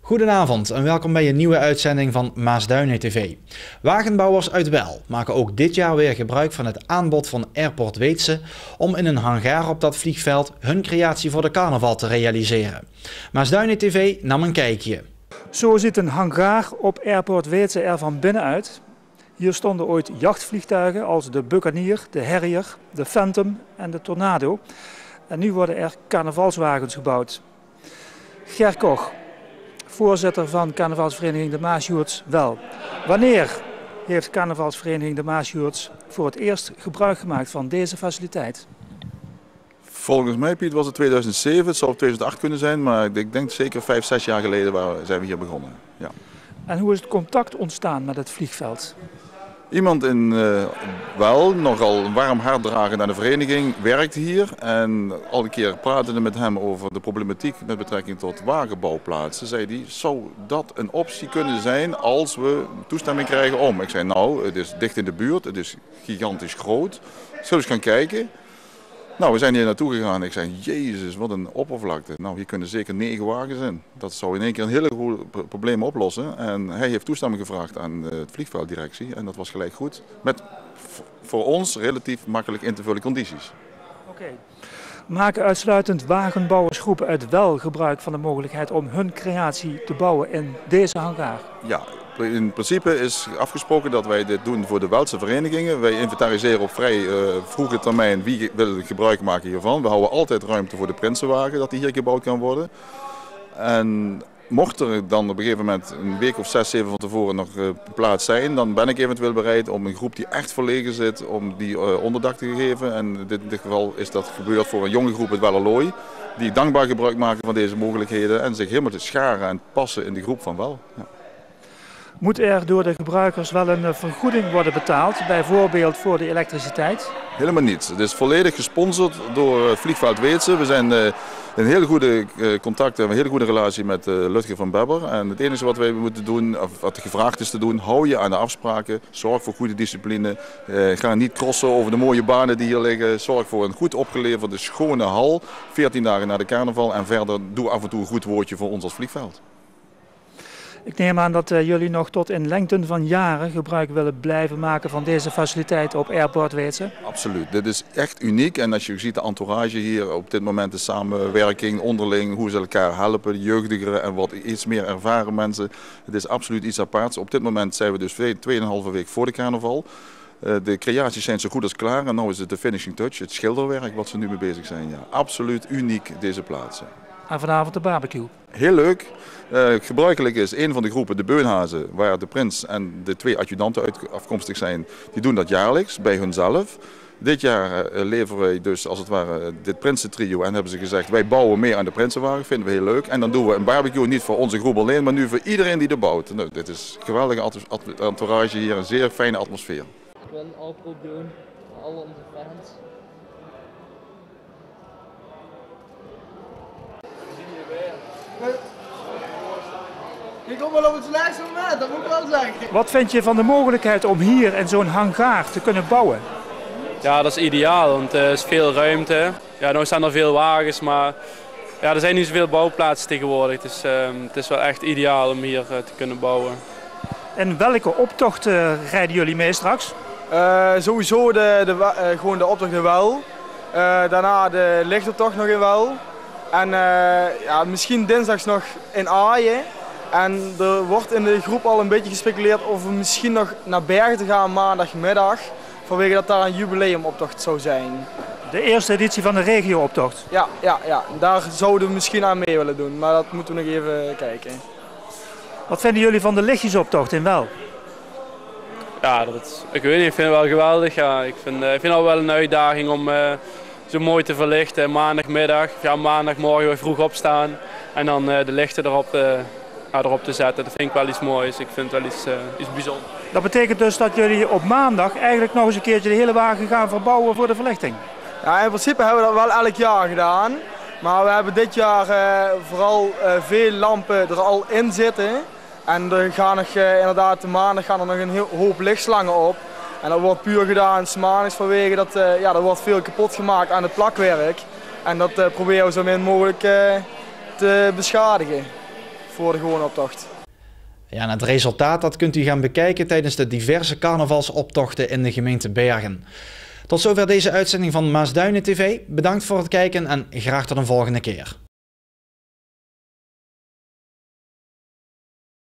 Goedenavond en welkom bij een nieuwe uitzending van Maasduinen TV. Wagenbouwers uit Wel maken ook dit jaar weer gebruik van het aanbod van Airport Weetse om in een hangar op dat vliegveld hun creatie voor de carnaval te realiseren. Maasduinen TV nam een kijkje. Zo ziet een hangar op Airport Weetse er van binnen uit. Hier stonden ooit jachtvliegtuigen als de Buccaneer, de Harrier, de Phantom en de Tornado. En nu worden er carnavalswagens gebouwd. Ger Koch, voorzitter van carnavalsvereniging de Maasjoerts, wel. Wanneer heeft carnavalsvereniging de Maasjoerts voor het eerst gebruik gemaakt van deze faciliteit? Volgens mij, Piet, was het 2007. Het zou 2008 kunnen zijn, maar ik denk zeker vijf, zes jaar geleden zijn we hier begonnen. Ja. En hoe is het contact ontstaan met het vliegveld? Iemand in uh, wel, nogal een warm hart dragen naar de vereniging, werkte hier. En al een keer pratende met hem over de problematiek met betrekking tot wagenbouwplaatsen, zei hij, zou dat een optie kunnen zijn als we toestemming krijgen om? Ik zei, nou, het is dicht in de buurt, het is gigantisch groot. Zullen we eens gaan kijken? Nou, we zijn hier naartoe gegaan. Ik zei, jezus, wat een oppervlakte. Nou, hier kunnen zeker negen wagens in. Dat zou in één keer een hele goed probleem oplossen. En hij heeft toestemming gevraagd aan de vliegvelddirectie. En dat was gelijk goed. Met voor ons relatief makkelijk in te vullen condities. Oké. Maken uitsluitend wagenbouwersgroepen uit wel gebruik van de mogelijkheid om hun creatie te bouwen in deze hangar? Ja, in principe is afgesproken dat wij dit doen voor de Weldse verenigingen. Wij inventariseren op vrij uh, vroege termijn wie wil gebruik maken hiervan. We houden altijd ruimte voor de Prinsenwagen, dat die hier gebouwd kan worden. En mocht er dan op een gegeven moment een week of zes, zeven van tevoren nog uh, plaats zijn, dan ben ik eventueel bereid om een groep die echt verlegen zit, om die uh, onderdak te geven. En in dit, dit, geval is dat gebeurd voor een jonge groep uit Wellerlooi, die dankbaar gebruik maken van deze mogelijkheden en zich helemaal te scharen en passen in de groep van wel. Ja. Moet er door de gebruikers wel een vergoeding worden betaald, bijvoorbeeld voor de elektriciteit? Helemaal niet. Het is volledig gesponsord door Vliegveld Weetse. We zijn in hele goede contact en een hele goede relatie met Lutger van Bebber. En het enige wat wij moeten doen, of wat gevraagd is te doen, hou je aan de afspraken. Zorg voor goede discipline. Ga niet crossen over de mooie banen die hier liggen. Zorg voor een goed opgeleverde, schone hal. 14 dagen na de carnaval. En verder doe af en toe een goed woordje voor ons als vliegveld. Ik neem aan dat uh, jullie nog tot in lengten van jaren gebruik willen blijven maken van deze faciliteit op Airport Weetse. Absoluut, dit is echt uniek en als je ziet de entourage hier op dit moment, de samenwerking onderling, hoe ze elkaar helpen, de jeugdigeren en wat iets meer ervaren mensen. Het is absoluut iets aparts. Op dit moment zijn we dus 2,5 week voor de carnaval. Uh, de creaties zijn zo goed als klaar en nu is het de finishing touch, het schilderwerk wat ze nu mee bezig zijn. Ja, absoluut uniek deze plaatsen. En vanavond de barbecue. Heel leuk. Uh, gebruikelijk is een van de groepen, de Beunhazen, waar de prins en de twee adjudanten uit afkomstig zijn, die doen dat jaarlijks bij hunzelf. Dit jaar uh, leveren wij dus als het ware dit Prinsentrio en hebben ze gezegd wij bouwen meer aan de Prinsenwagen, vinden we heel leuk. En dan doen we een barbecue niet voor onze groep alleen, maar nu voor iedereen die er bouwt. Nou, dit is een geweldige entourage hier, een zeer fijne atmosfeer. Ik wil een oproep doen aan al onze fans. Je komt wel op het slechtste moment, dat moet ik wel zeggen. Wat vind je van de mogelijkheid om hier in zo'n hangar te kunnen bouwen? Ja, dat is ideaal, want er is veel ruimte. Ja, nu staan er veel wagens, maar ja, er zijn niet zoveel bouwplaatsen tegenwoordig. Dus uh, het is wel echt ideaal om hier uh, te kunnen bouwen. En welke optochten rijden jullie mee straks? Uh, sowieso de, de, gewoon de optocht in Wel. daarna de lichtoptocht nog in Wel. En ja, misschien dinsdags nog in Aaien. En er wordt in de groep al een beetje gespeculeerd of we misschien nog naar Bergen te gaan maandagmiddag. Vanwege dat daar een jubileumoptocht zou zijn. De eerste editie van de regio-optocht? Ja, ja, ja, daar zouden we misschien aan mee willen doen. Maar dat moeten we nog even kijken. Wat vinden jullie van de lichtjesoptocht in Wel? Ja, dat, ik weet niet, ik vind het wel geweldig. Ja. Ik vind, ik vind het wel een uitdaging om uh, zo mooi te verlichten. Maandagmiddag, ja, maandagmorgen weer vroeg opstaan en dan uh, de lichten erop uh, erop te zetten. Dat vind ik wel iets moois. Ik vind het wel iets, uh, iets bijzonders. Dat betekent dus dat jullie op maandag eigenlijk nog eens een keertje de hele wagen gaan verbouwen voor de verlichting? Ja, in principe hebben we dat wel elk jaar gedaan. Maar we hebben dit jaar uh, vooral uh, veel lampen er al in zitten. En er gaan nog, inderdaad, maandag gaan er nog een heel hoop lichtslangen op. En dat wordt puur gedaan maandags vanwege dat ja, er wordt veel kapot gemaakt aan het plakwerk. En dat proberen we zo min mogelijk te beschadigen. voor de gewone optocht. Ja, en het resultaat dat kunt u gaan bekijken tijdens de diverse carnavalsoptochten in de gemeente Bergen. Tot zover deze uitzending van Maasduinen TV. Bedankt voor het kijken en graag tot een volgende keer.